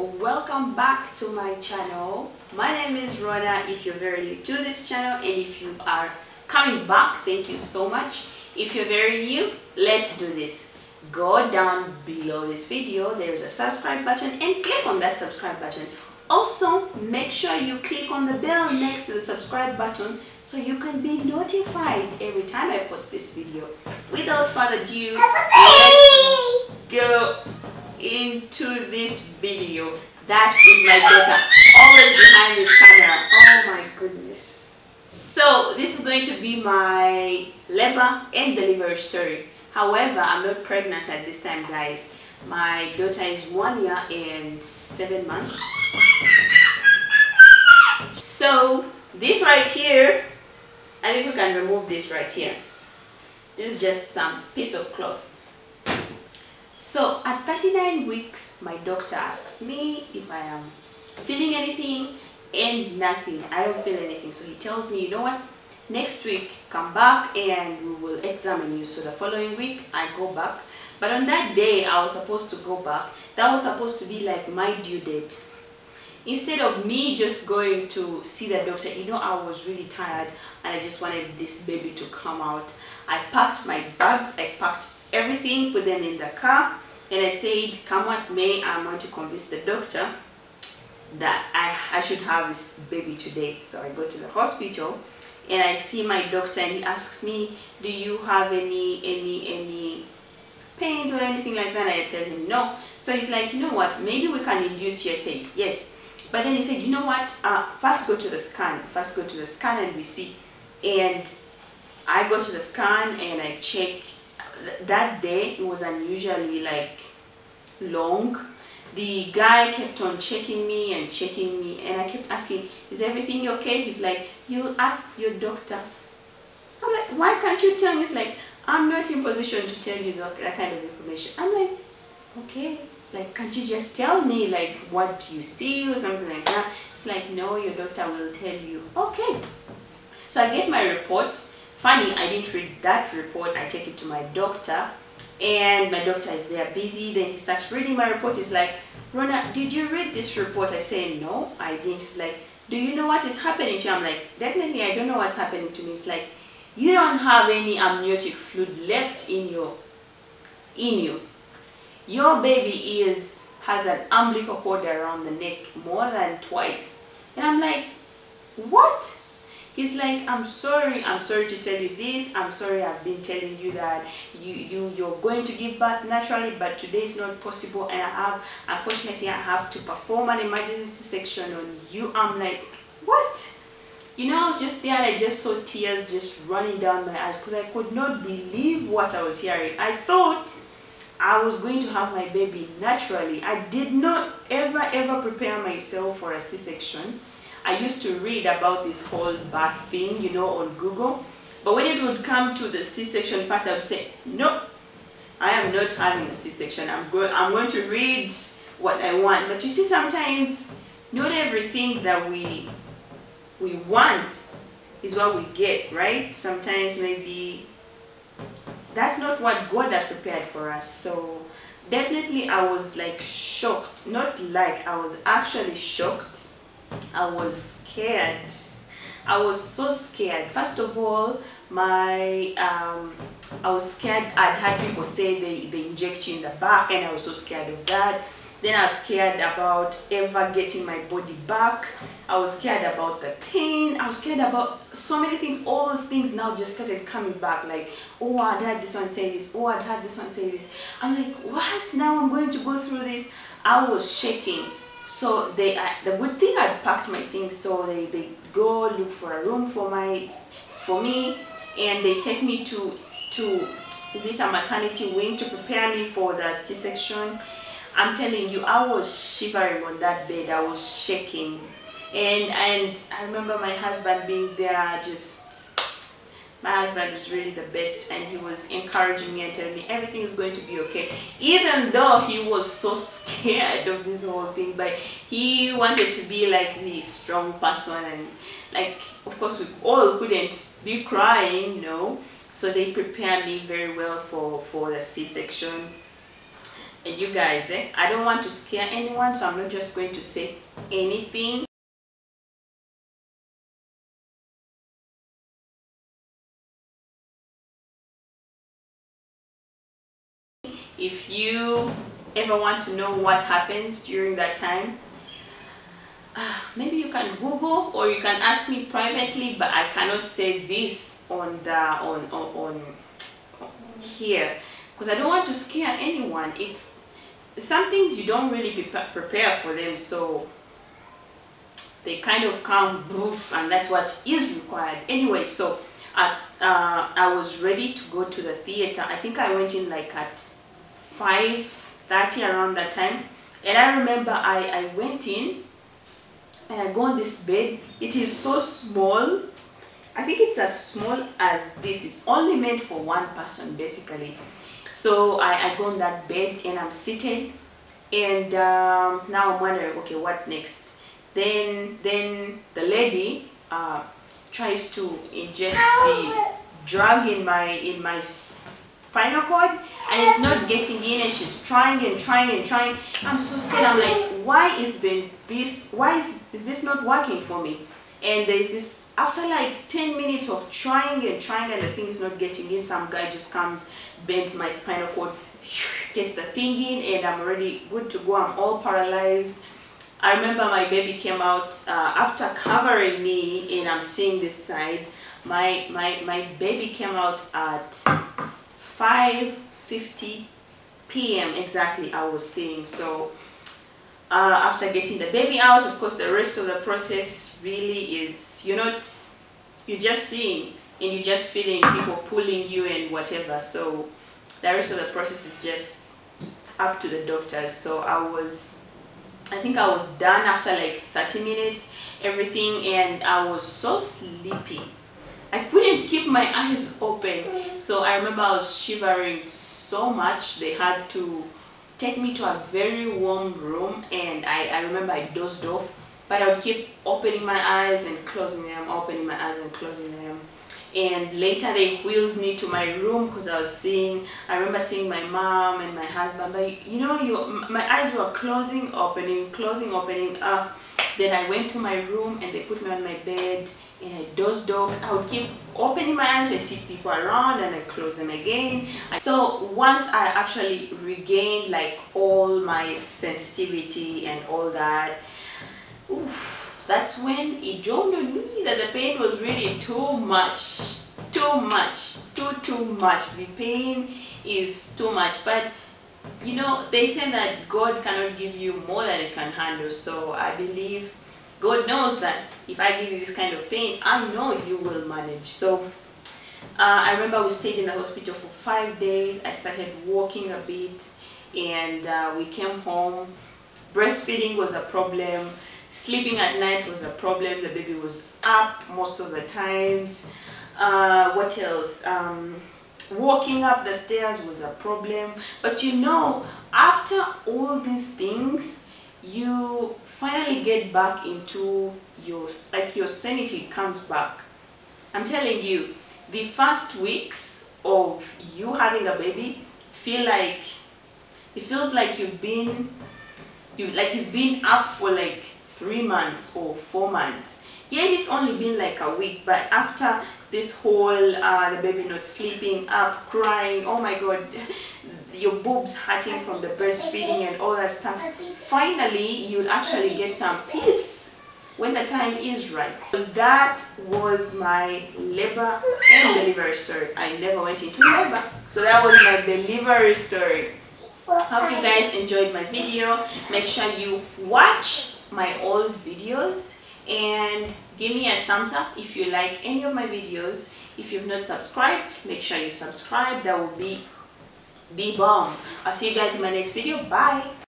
welcome back to my channel. My name is Rhoda. If you're very new to this channel and if you are coming back thank you so much. If you're very new let's do this. Go down below this video. There's a subscribe button and click on that subscribe button. Also make sure you click on the bell next to the subscribe button so you can be notified every time I post this video. Without further ado let's go into this video. That is my daughter always behind this camera. Oh my goodness. So this is going to be my labor and delivery story. However i'm not pregnant at this time guys. My daughter is one year and seven months. So this right here i think we can remove this right here. This is just some piece of cloth so at 39 weeks, my doctor asks me if I am feeling anything and nothing. I don't feel anything. So he tells me, you know what? Next week, come back and we will examine you. So the following week, I go back. But on that day, I was supposed to go back. That was supposed to be like my due date. Instead of me just going to see the doctor, you know, I was really tired and I just wanted this baby to come out. I packed my bags, I packed everything, put them in the car, and I said, come what may, I'm going to convince the doctor that I, I should have this baby today. So I go to the hospital and I see my doctor and he asks me, do you have any, any, any pains or anything like that? I tell him no. So he's like, you know what, maybe we can induce you. I said, yes. But then he said, you know what, uh, first go to the scan, first go to the scan and we see. And I go to the scan and I check that day it was unusually like long. The guy kept on checking me and checking me and I kept asking is everything okay? He's like you ask your doctor. I'm like why can't you tell me? It's like I'm not in position to tell you that, kind of information. I'm like okay like can't you just tell me like what do you see or something like that? It's like no your doctor will tell you. Okay. So I get my report Funny, I didn't read that report. I take it to my doctor and my doctor is there busy. Then he starts reading my report. He's like, Bronah, did you read this report? I say, no, I didn't. He's like, do you know what is happening to you? I'm like, definitely I don't know what's happening to me. It's like, you don't have any amniotic fluid left in your, in you. Your baby is, has an umbilical cord around the neck more than twice. And I'm like, what? He's like, I'm sorry, I'm sorry to tell you this. I'm sorry I've been telling you that you, you, you're going to give birth naturally, but today is not possible. And I have, unfortunately, I have to perform an emergency section on you. I'm like, what? You know, I was just there and I just saw tears just running down my eyes because I could not believe what I was hearing. I thought I was going to have my baby naturally. I did not ever, ever prepare myself for a C-section. I used to read about this whole birth thing, you know, on Google. But when it would come to the C-section part, I would say, no, I am not having a C-section. I'm, go I'm going to read what I want. But you see, sometimes not everything that we, we want is what we get, right? Sometimes maybe that's not what God has prepared for us. So definitely I was like shocked. Not like, I was actually shocked I was scared. I was so scared. First of all, my um, I was scared. I'd had people say they, they inject you in the back and I was so scared of that. Then I was scared about ever getting my body back. I was scared about the pain. I was scared about so many things. All those things now just started coming back. Like, oh, I'd had this one say this. Oh, I'd had this one say this. I'm like, what? Now I'm going to go through this. I was shaking. So they, uh, the good thing I packed my things, so they, they go look for a room for my, for me, and they take me to, to, is it a maternity wing to prepare me for the C-section. I'm telling you, I was shivering on that bed. I was shaking, and and I remember my husband being there, just my husband was really the best and he was encouraging me and telling me everything is going to be okay. Even though he was so scared of this whole thing but he wanted to be like the strong person and like of course we all couldn't be crying you know. So they prepared me very well for for the c-section. And you guys eh, I don't want to scare anyone so I'm not just going to say anything you ever want to know what happens during that time uh, maybe you can google or you can ask me privately but i cannot say this on the on on, on here because i don't want to scare anyone. It's some things you don't really prepare, for them so they kind of come proof and that's what is required. Anyway so at uh, i was ready to go to the theater. I think i went in like at 5.30 around that time. And I remember I, I went in and I go on this bed. It is so small. I think it's as small as this. It's only meant for one person basically. So I, I go on that bed and I'm sitting. And um, now I'm wondering okay what next? Then then the lady uh, tries to inject the drug in my in my spinal cord and it's not getting in and she's trying and trying and trying. I'm so scared. I'm like why is the, this why is, is this not working for me? And there's this after like 10 minutes of trying and trying and the thing is not getting in some guy just comes bent my spinal cord gets the thing in and i'm already good to go. I'm all paralyzed. I remember my baby came out uh, after covering me and i'm seeing this side. My my my baby came out at 5.50 p.m. exactly I was seeing. So uh, after getting the baby out, of course, the rest of the process really is, you're not, you're just seeing and you're just feeling people pulling you and whatever. So the rest of the process is just up to the doctors. So I was, I think I was done after like 30 minutes, everything, and I was so sleepy. I couldn't keep my eyes open. So I remember I was shivering so much. They had to take me to a very warm room and I, I remember I dozed off. But I would keep opening my eyes and closing them, opening my eyes and closing them. And later they wheeled me to my room because I was seeing, I remember seeing my mom and my husband. But you know, you, my eyes were closing, opening, closing, opening. Uh, then I went to my room and they put me on my bed and I dozed off. I would keep opening my eyes, I see people around and I close them again. So once I actually regained like all my sensitivity and all that, oof, that's when it dawned on me that the pain was really too much, too much, too, too much. The pain is too much. But you know, they say that God cannot give you more than it can handle. So I believe God knows that if I give you this kind of pain, I know you will manage. So uh, I remember we stayed in the hospital for five days. I started walking a bit and uh, we came home. Breastfeeding was a problem. Sleeping at night was a problem. The baby was up most of the times. Uh, what else? Um, walking up the stairs was a problem. But you know, after all these things, you finally get back into your like your sanity comes back. I'm telling you the first weeks of you having a baby feel like it feels like you've been you like you've been up for like three months or four months. Yeah it's only been like a week but after this whole uh, the baby not sleeping up crying oh my god your boobs hurting from the breastfeeding and all that stuff. Finally you'll actually get some peace when the time is right. So that was my labor and delivery story. I never went into labor. So that was my delivery story. Hope you guys enjoyed my video. Make sure you watch my old videos and give me a thumbs up if you like any of my videos. If you've not subscribed make sure you subscribe. That will be the bomb. I'll see you guys in my next video. Bye